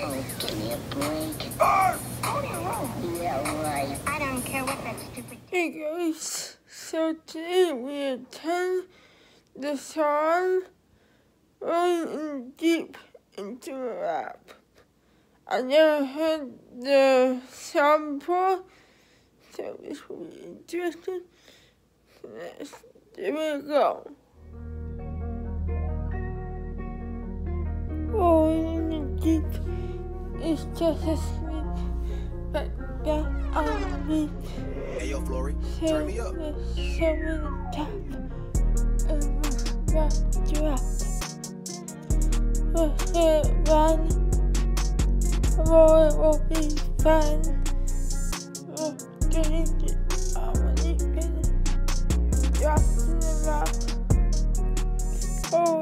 Oh, give me a break. Ah! Yeah, right. I don't care what that stupid. Hey guys, so today we attend the song Rolling Deep into a Rap. I never heard the song before, so this will be interesting. So let's give it a go. Rolling deep is just a sleep, but that I'll be. Hey yo, Flory, turn me up. Seven top rock drop. A hit run. Roll will be fun. Oh, getting it. I'm gonna it. Drop the rock. Oh,